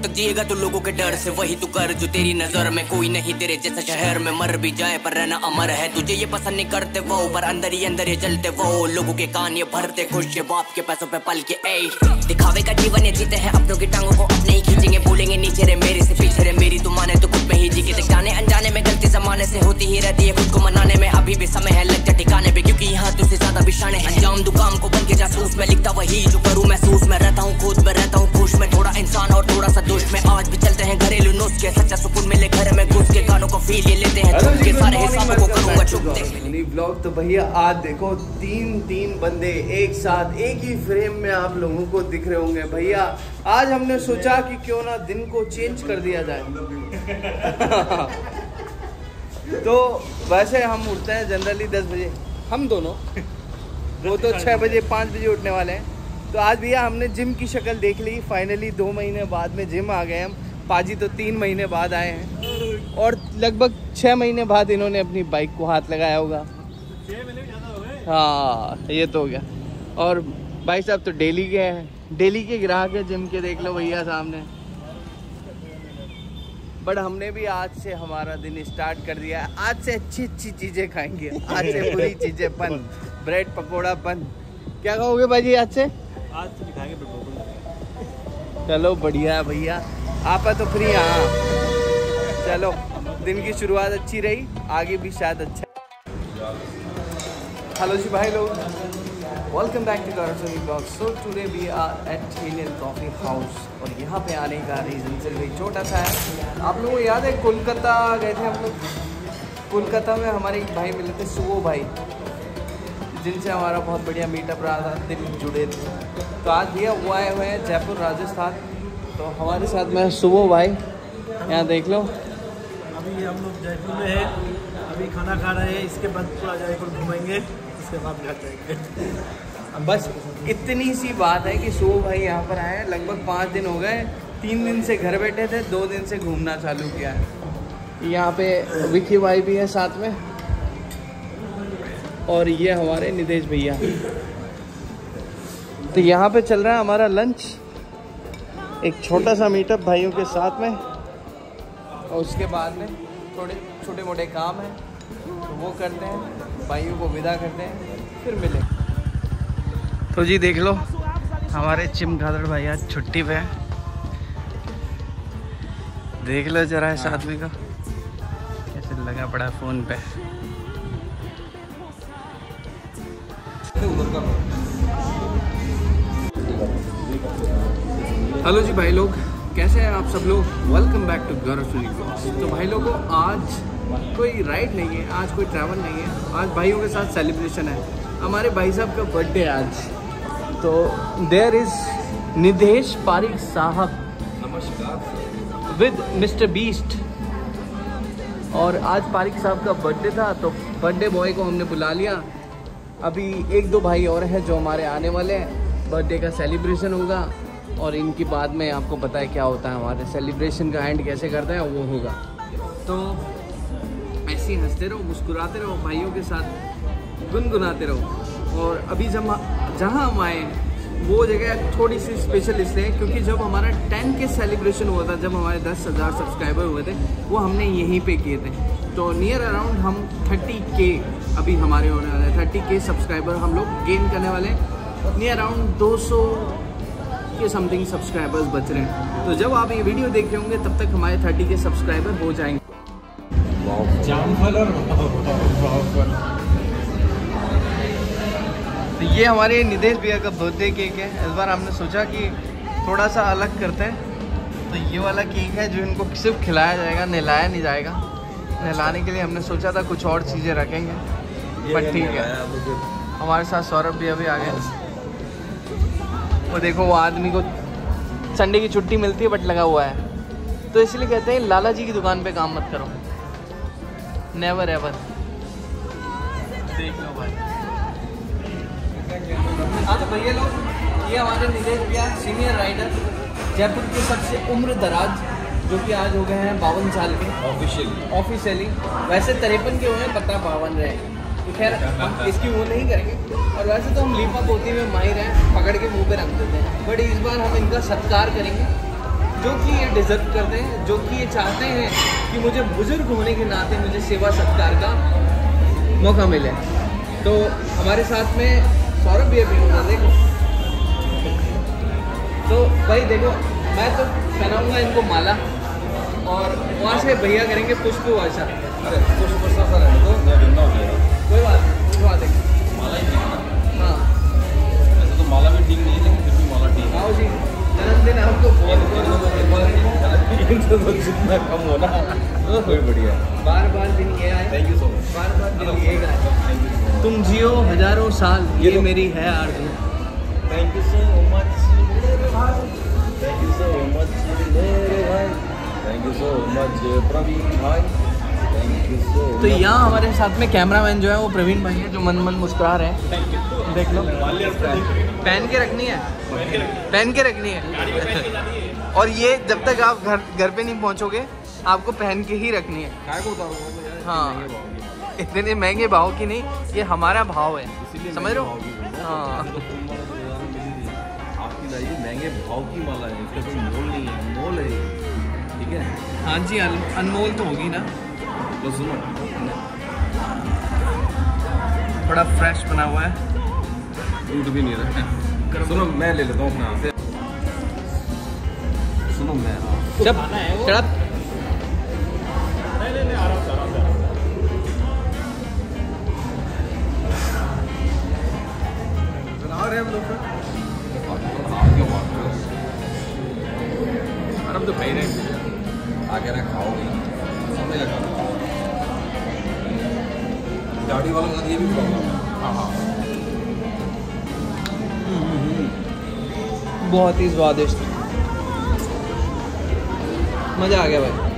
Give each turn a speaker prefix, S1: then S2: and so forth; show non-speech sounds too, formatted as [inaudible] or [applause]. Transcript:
S1: कब तक जिएगा तू लोगों के डर से। वही तू कर जो तेरी नज़र में कोई नहीं। तेरे जैसा शहर में मर भी जाए, पर रहना अमर है। तुझे ये पसंद नहीं करते वो, पर अंदर ही अंदर ये जलते वो। लोगों के कान ये भरते खुश, ये बाप के पैसों पे पल के ए दिखावे का जीवन ये जीते हैं, अपनों की टांगों को अपने ही खींचेंगे, बोलेंगे, नीचे रे मेरे से पीछे रे मेरी, तू माने तो खुद में ही जी के जाने अनजाने में गलती जमाने से होती ही रहती है, खुद को मनाने में। अभी भी समय है, लग जा ठिकाने पे, क्योंकि यहाँ तुझसे ज़्यादा बिशाने हैं। अंजाम दुकाम को बन के जासूस में लिखता वही जो करूँ महसूस मैं रहता हूँ खुद में रहता हूँ खुश में थोड़ा इंसान और थोड़ा सा दुष्ट में। आज भी चलते हैं घरेलू नुस्खे सच्चा सुकून मिले घर में घुस के गानों को फील ये लेते हैं के सारे हिसाबों को करूँगा चुपते
S2: ब्लॉग तो भैया आज देखो तीन तीन बंदे एक साथ एक ही फ्रेम में आप लोगों को दिख रहे होंगे। भैया आज हमने सोचा कि क्यों ना दिन को चेंज कर दिया जाए। [laughs] तो वैसे हम उठते हैं जनरली दस बजे। हम दोनों। वो तो छः बजे, पाँच बजे उठने वाले हैं। तो आज भैया हमने जिम की शक्ल देख ली। फाइनली दो महीने बाद में जिम आ गए हम। पाजी तो तीन महीने बाद आए हैं। और लगभग छः महीने बाद इन्होंने अपनी बाइक को हाथ लगाया होगा। हाँ ये तो हो गया। और भाई साहब तो डेली के हैं। डेली के ग्राहक है, जिम के देख लो भैया सामने। बट हमने भी आज से हमारा दिन स्टार्ट कर दिया है। आज से अच्छी अच्छी चीज़ें खाएँगे। आज से बुरी [laughs] चीज़ें बंद। ब्रेड पकौड़ा बंद। क्या कहोगे भाई आज से?
S3: आज तो दिखाएँगे पेट्रोल
S2: चलो बढ़िया है भैया। आप है तो फ्री हाँ चलो दिन की शुरुआत अच्छी रही आगे भी शायद अच्छा हेलो जी भाई लोग। Welcome back to Gaurav blog so today we are at Indian coffee house और यहाँ पे आने का रीज़न सिर्फ़ एक छोटा सा है। आप लोगों को याद है कोलकाता गए थे हम लोग? कोलकाता में हमारे एक भाई मिले थे सुबो भाई जिनसे हमारा बहुत बढ़िया मीटअप रहा था दिल जुड़े थे। तो आज भैया वो आए हुए हैं जयपुर राजस्थान। तो हमारे साथ में सुबह भाई यहाँ देख लो।
S3: अभी हम लोग जयपुर में हैं अभी खाना खा रहे हैं इसके बाद पूरा जयपुर घूमेंगे उसके बाद घर जाएँगे।
S2: बस इतनी सी बात है कि सुबह भाई यहाँ पर आए हैं लगभग पाँच दिन हो गए। तीन दिन से घर बैठे थे दो दिन से घूमना चालू किया है। यहाँ पे विकी भाई भी है साथ में। और ये हमारे नितेश भैया। तो यहाँ पे चल रहा है हमारा लंच एक छोटा सा मीटअप भाइयों के साथ में। और उसके बाद में थोड़े छोटे मोटे काम हैं तो वो करते हैं भाइयों को विदा करते हैं फिर मिले तो जी देख लो हमारे चिमगादड़ भाई आज छुट्टी पे है। देख लो जरा इस आदमी को। कैसे लगा पड़ा है फ़ोन पे। हेलो जी भाई लोग कैसे हैं आप सब लोग? Welcome back to Gaurav blogs तो भाई लोगों आज कोई राइड नहीं है आज कोई ट्रैवल नहीं है आज भाइयों के साथ सेलिब्रेशन है। हमारे भाई साहब का बर्थडे है आज। तो देयर इज़ निदेश पारिक साहब। नमस्कार। With Mister Beast. और आज पारिक साहब का बर्थडे था तो बर्थडे बॉय को हमने बुला लिया। अभी एक दो भाई और हैं जो हमारे आने वाले हैं। बर्थडे का सेलिब्रेशन होगा और इनकी बाद में आपको पता है क्या होता है हमारे सेलिब्रेशन का एंड कैसे करते हैं, वो होगा। तो ऐसे हँसते रहो, मुस्कुराते रहो, भाइयों के साथ गुनगुनाते रहो। और अभी जब जहाँ हम आए वो जगह थोड़ी सी स्पेशल इसलिए क्योंकि जब हमारा टेन के सेलिब्रेशन हुआ था, जब हमारे दस हज़ार सब्सक्राइबर हुए थे, वो हमने यहीं पे किए थे। तो नियर अराउंड हम थर्टी के अभी हमारे होने वाले हैं। थर्टी के सब्सक्राइबर हम लोग गेन करने वाले हैं। नियर अराउंड 200 के समथिंग सब्सक्राइबर्स बच रहे हैं। तो जब आप ये वीडियो देख रहे होंगे, तब तक हमारे 30 के सब्सक्राइबर हो जाएँगे। तो ये हमारे निदेश भैया का बर्थडे केक है। इस बार हमने सोचा कि थोड़ा सा अलग करते हैं। तो ये वाला केक है जो इनको सिर्फ़ खिलाया जाएगा नहलाया नहीं जाएगा। नहलाने के लिए हमने सोचा था कुछ और चीज़ें रखेंगे। बट ठीक है। हमारे साथ सौरभ भैया भी आ गए। वो देखो वो आदमी को संडे की छुट्टी मिलती है बट लगा हुआ है। तो इसलिए कहते हैं लाला जी की दुकान पे काम मत करो। नेवर एवर देख लो भाई। हाँ तो भैया लोग ये हमारे भैया सीनियर राइडर जयपुर के सबसे उम्र दराज जो कि आज हो गए हैं बावन साल के। ऑफिशियली ऑफिशियली वैसे तिरपन के हुए हैं पता बावन रहे तो खैर हम इसकी वो नहीं करेंगे। और वैसे तो हम लीपा पोती में माहिर हैं पकड़ के मुँह पे रख देते हैं। बट इस बार हम इनका सत्कार करेंगे जो कि ये डिजर्व करते हैं जो कि ये चाहते हैं कि मुझे बुज़ुर्ग होने के नाते मुझे सेवा सत्कार का मौका मिले। तो हमारे साथ में सौरभ भी अभी होगा देखो। तो भाई देखो मैं तो पहनाऊँगा इनको माला और वहाँ से भैया करेंगे पुष्प वर्षा।
S4: अरे कुछ वर्षा सा रहने दो मैं गंदा हो जाएगा
S2: कोई बात नहीं कोई बात नहीं।
S4: माला ही ठीक हाँ वैसे तो माला भी ठीक नहीं है लेकिन फिर भी माला ठीक है।
S2: आओ जी जन्मदिन है आपको।
S4: जितना कम हो ना। तो कोई बढ़िया।
S2: बार बार दिन ये आए।
S4: थैंक यू सो मच
S2: बार बार दिन ये आए।
S4: थैंक यू सो मच
S2: तुम जियो हज़ारों साल
S4: ये
S2: ये
S4: तो-
S2: मेरी है आरज़ू
S4: thank you so much thank you so much मेरे भाई thank you so much Praveen भाई थैंक यू सो
S2: तो यहाँ हमारे साथ में कैमरामैन जो है वो प्रवीण भाई है जो मन मन मुस्कुरा रहे हैं। देख लो। पहन के रखनी है? पहन के रखनी है। और ये जब तक आप घर घर पे नहीं पहुँचोगे आपको पहन के ही रखनी है।
S4: काय को उतारूँगा? मैं यार
S2: हाँ इतने महँगे भाव की नहीं ये हमारा भाव है। समझ रहे हो?
S4: महँगे भाव की बोल
S2: हाँ।
S4: माला तो महँगे भाव की माला है इसका कोई मोल नहीं है मोल है। ठीक है?
S2: हाँ जी अनमोल तो होगी ना।
S4: तो सुनो।
S2: थोड़ा फ्रेश बना हुआ है।
S4: टूट भी नहीं रहा। सुनो मैं ले लेता हूँ अपने हाथ से। सुनो मैं हाँ
S2: जब चढ़ा।
S4: आप क्यों बात कर अरे तो रहे आगे ना खाओगे। समझ लगा गाड़ी वालों का ये भी प्रॉब्लम है हाँ। हाँ
S2: बहुत ही स्वादिष्ट। मज़ा आ गया भाई।
S4: है